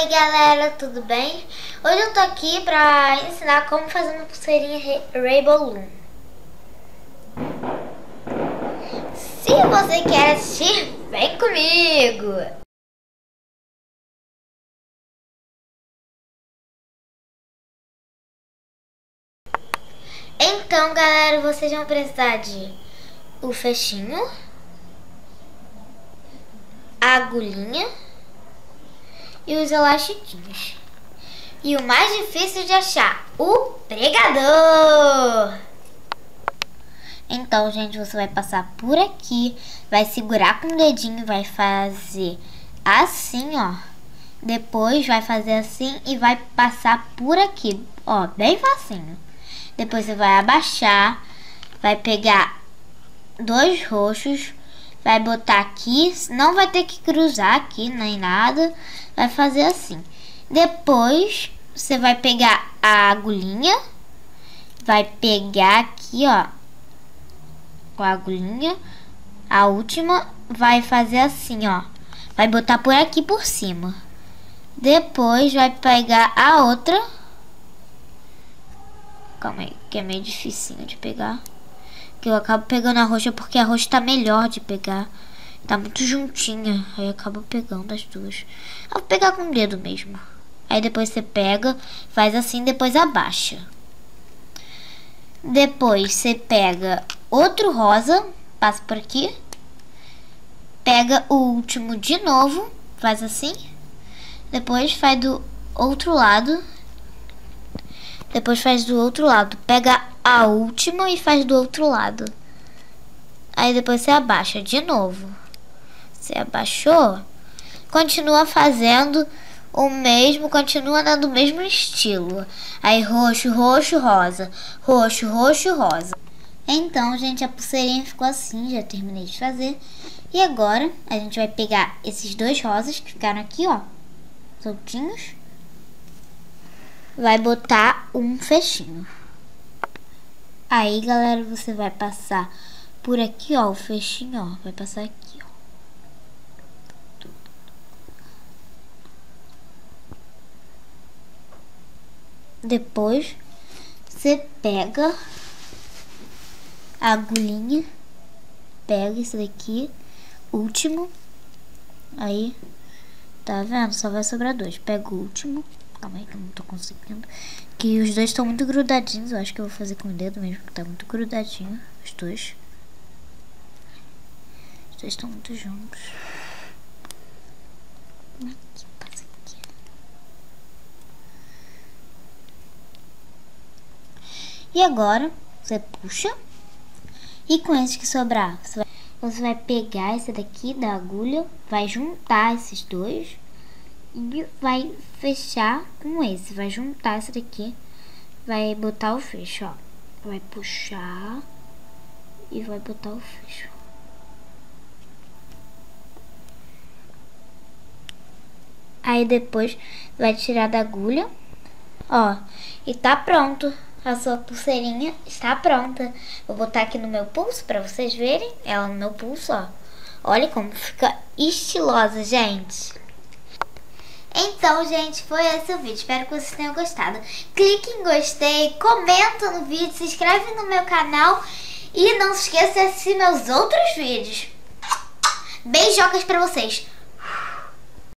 Oi galera, tudo bem? Hoje eu tô aqui pra ensinar como fazer uma pulseirinha Rainbow Loom. Se você quer assistir, vem comigo! Então galera, vocês vão precisar de o fechinho, a agulhinha e os elastiquinhos. E o mais difícil de achar, o pregador. Então, gente, você vai passar por aqui, vai segurar com o dedinho, vai fazer assim, ó. Depois vai fazer assim e vai passar por aqui, ó, bem facinho. Depois você vai abaixar, vai pegar dois roxos, vai botar aqui, não vai ter que cruzar aqui nem nada, vai fazer assim. Depois você vai pegar a agulhinha, vai pegar aqui, ó, com a agulhinha, a última vai fazer assim, ó, vai botar por aqui por cima. Depois vai pegar a outra, calma aí, que é meio dificinho de pegar. Eu acabo pegando a roxa porque a roxa tá melhor de pegar. Tá muito juntinha. Aí eu acabo pegando as duas. Eu vou pegar com o dedo mesmo. Aí depois você pega, faz assim, depois abaixa. Depois você pega outro rosa, passa por aqui. Pega o último de novo, faz assim. Depois faz do outro lado. Depois faz do outro lado. Pega a última e faz do outro lado. Aí depois você abaixa de novo. Você abaixou, continua fazendo o mesmo, continua dando o mesmo estilo. Aí roxo, roxo, rosa, roxo, roxo, rosa. Então, gente, a pulseirinha ficou assim, já terminei de fazer. E agora a gente vai pegar esses dois rosas que ficaram aqui, ó, soltinhos. Vai botar um fechinho. Aí, galera, você vai passar por aqui, ó, o fechinho, ó. Vai passar aqui, ó. Depois, você pega a agulhinha, pega esse daqui, último. Aí, tá vendo? Só vai sobrar dois. Pega o último. Calma aí que eu não tô conseguindo. Que os dois estão muito grudadinhos. Eu acho que eu vou fazer com o dedo mesmo, que tá muito grudadinho. Os dois. Os dois estão muito juntos. Aqui, passa aqui. E agora, você puxa. E com esses que sobrar, você vai, você vai pegar esse daqui da agulha, vai juntar esses dois e vai fechar com esse. Vai juntar esse daqui, vai botar o fecho, ó. Vai puxar e vai botar o fecho. Aí depois vai tirar da agulha, ó, e tá pronto. A sua pulseirinha está pronta. Vou botar aqui no meu pulso para vocês verem. Ela no meu pulso, ó. Olha como fica estilosa, gente. Então, gente, foi esse o vídeo. Espero que vocês tenham gostado. Clique em gostei, comenta no vídeo, se inscreve no meu canal e não se esqueça de assistir meus outros vídeos. Beijocas pra vocês.